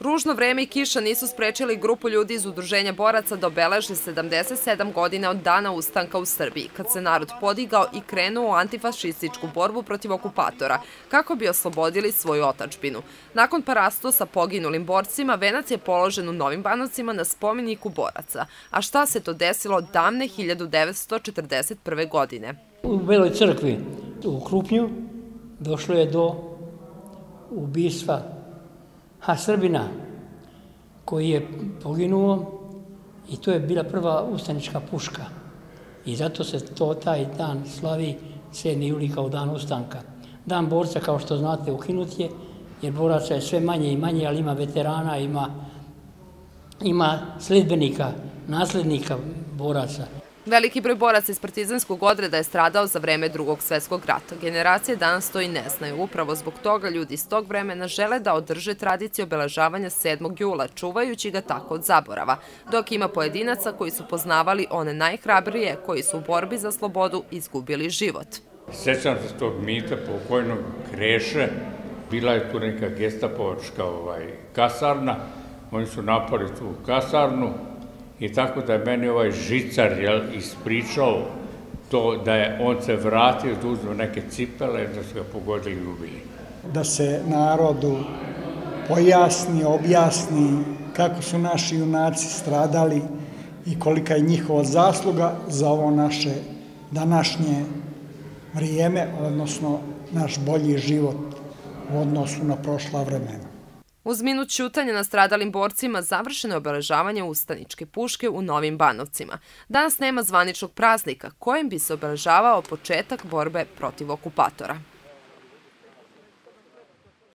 Ružno vreme i kiša nisu sprečili grupu ljudi iz udruženja boraca da obeleže 77 godina od dana ustanka u Srbiji, kad se narod podigao i krenuo u antifašističku borbu protiv okupatora, kako bi oslobodili svoju otačbinu. Nakon parasto sa poginulim borcima, venac je položen u Novim Banovcima na spomeniku boraca. A šta se to desilo davne 1941. godine? U Beloj crkvi u Krupnju došlo je do ubistva a Srbina koji je poginuo i to je bila prva ustanička puška. I zato se to taj dan slavi 7. juli kao dan ustanka. Dan borca, kao što znate, ukinut je, jer boraca je sve manje i manje, ali ima veterana, ima, ima sledbenika, naslednika boraca. Veliki broj boraca iz partizanskog odreda je stradao za vreme drugog svetskog rata. Generacije danas to i ne znaju. Upravo zbog toga ljudi iz tog vremena žele da održe tradiciju obeležavanja 7. jula, čuvajući ga tako od zaborava, dok ima pojedinaca koji su poznavali one najhrabrije koji su u borbi za slobodu izgubili život. Sećam se tog mita pokojnog Kreše, bila je tu neka gestapovačka ovaj, kasarna, oni su napali tu kasarnu, I tako da je meni ovaj žicar jel, ispričao to da je on se vratio da uzme neke cipele da su ga pogodili i ubili. Da se narodu pojasni, objasni kako su naši junaci stradali i kolika je njihova zasluga za ovo naše današnje vrijeme, odnosno naš bolji život u odnosu na prošla vremena. Uz minut ćutanja na stradalim borcima završeno je obeležavanje ustaničke puške u Novim Banovcima. Danas nema zvaničnog praznika kojim bi se obeležavao početak borbe protiv okupatora.